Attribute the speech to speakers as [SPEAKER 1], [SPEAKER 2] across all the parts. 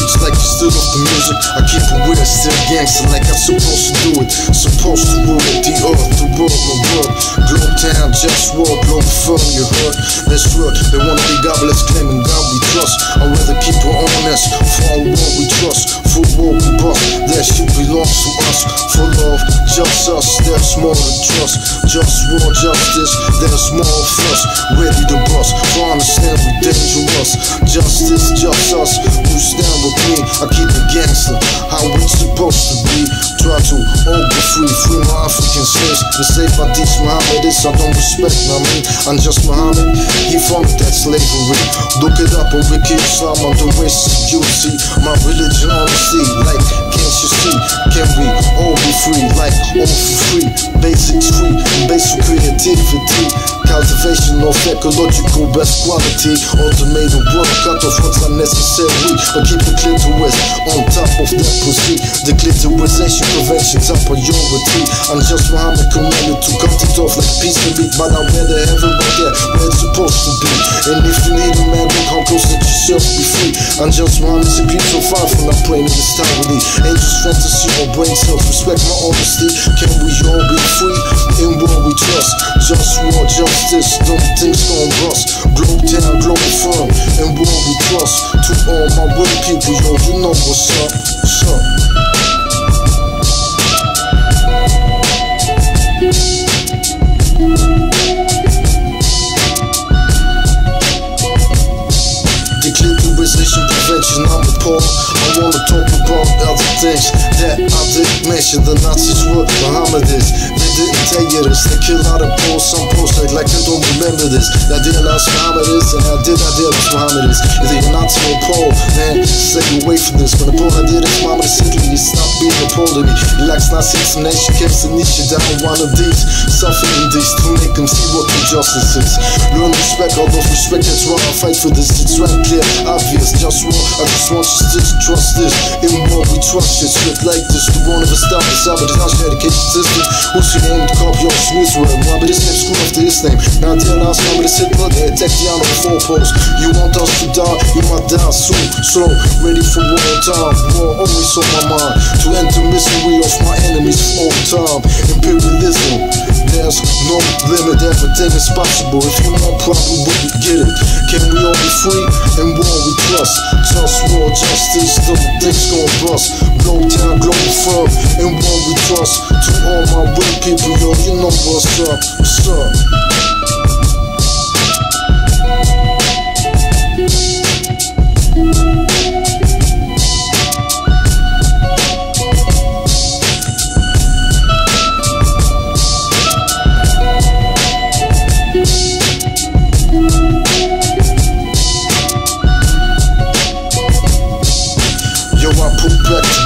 [SPEAKER 1] off the music. I keep it weird, still gangster like I'm supposed to do it. Supposed to rule the earth, the world, my world. Globe town, just war, globe firm, you heard? That's real. They wanna be godless, claiming God we trust. I'd to us. For love, just us, there's more than trust. Just war, justice, there's more of us. Ready to bust, for understand we dangerous. Justice, just us, who stand with me. I keep it gangster, how we supposed to be. Try to be free, my African slaves. And I teach Muhammad this, I don't respect, I mean? I'm just Muhammad, he funded that slavery. Look it up on Wiki Islam on the race security. My religion honesty, like, can't you see? Can we all be free, like, all for free? Basics free, basic creativity. Cultivation of ecological best quality. Automated work, cut off what's unnecessary. But keep the clitoris on top of that pussy. The clitorisation prevention top priority. I'm just Muhammad commanded to cut it off like piece of meat. But I'm where the heaven right there, where it's supposed to be. And if you need a man, then come close, let yourself be free. I'm just Muhammad, to be so far from not playing this stability. Angels fantasy or brain cells, respect my honesty. Can we all be free in what we trust? Just war, justice, them things gon' bust. Globe town, global firm, and what we trust. To all my real people, yo, you know what's up, what's up. I didn't mention. The Nazis were Mohammedists. They tell you this. They kill out of Poles, some Poles act like they don't remember this. That did last Mohammedists, and I did, I did last Mohammedists. If you're not to a Pole, man, stay away from this. When the Pole I did it, Mohammed Italy, he stopped being a Pole to me. He likes Nazis, and then she keeps the niche down one of these. Suffering these to make them see what injustice is. Learn respect, all those respect, that's why I fight for this. It's right clear, obvious, just war. I just want you to trust this. In war, we trust shit, shit like this. The one of us stop the sabotage dedication system. Who's your name to copy your Smith word? Mohammed is name, screw after his name. Is Hitler, they attack the on the four posts. You want us to die, you might die soon. So, ready for war time. War always on my mind. To end the misery of my enemies all time. Imperialism. There's no limit, everything is possible. If you want, probably will you get it. Can we all be free and war we trust? Just war, justice, the things gon' bust. Blow down, global firm and war we trust. To all my real people, yo, you know what's up, what's up. Yo,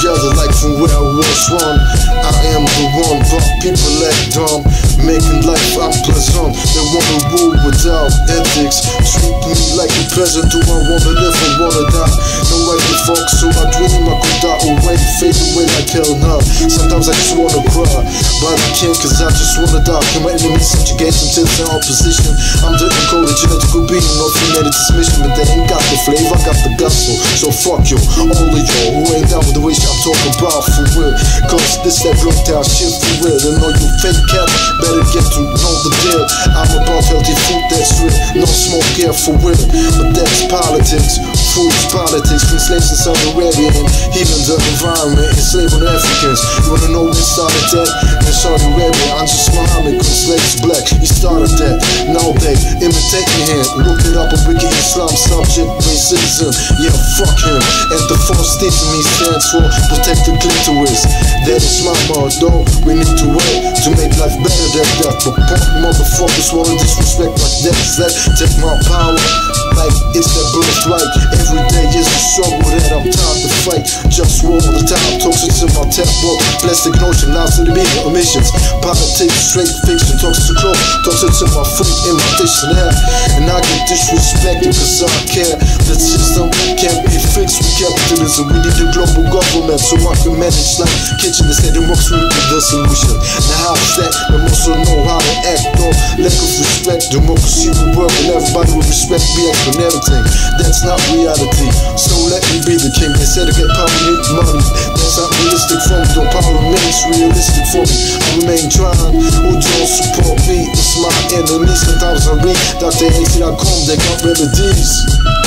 [SPEAKER 1] together like from where I was one. I am the one, but people act dumb, making life unpleasant. Um. They wanna rule without ethics. Treat me like a peasant. Do I wanna live or wanna die? No way to fuck, so I dream I could die away, fade away like hell now. Sometimes I just wanna cry, but I can't cause I just wanna die. Can my enemies subjugate until they're opposition? I'm the encoded genetical being of humanity's mission, but they ain't got the flavor, I got the gospel. So fuck you, all of you who ain't down with the way I'm talking about for real. Cause this that broke down shit for real. And all you fake cats better get to know the deal. I'm about healthy food that's real, no smoke here for real. But that's politics, food politics. Been slaves in Saudi and healing the environment, enslaving Africans. You wanna know who started that? In Saudi Arabia, I'm just Muhammad, cause slaves black. He started that. Now they imitating him. Look it up on Wiki Islam subject, racism. Yeah, fuck him. And the false state to me stands for protect the clitoris. That is my motto. We need to work to make life better than that. But punk motherfuckers wanna disrespect like that. That take my power like it's that birthright. Every day is a struggle that I'm tired to fight. Just war the time, toxic in my book. Plastic notion, lies to the media, emissions. Politics, straight fiction, toxic to clothes, toxic to my food in my dish and hair. And I get disrespected cause I care. The system can't be fixed with capitalism. We need a global government so I can manage like kitchen instead of works with the solution. Now how's that? But also know to though. Of respect, democracy will work and everybody will respect me and everything. That's not reality. So let me be the king. They said to get power, need money. That's not realistic for me. Don't power remains realistic for me. I remain trying. Who don't support me? It's my enemy. Sometimes I read Dr. AC.com. They got remedies.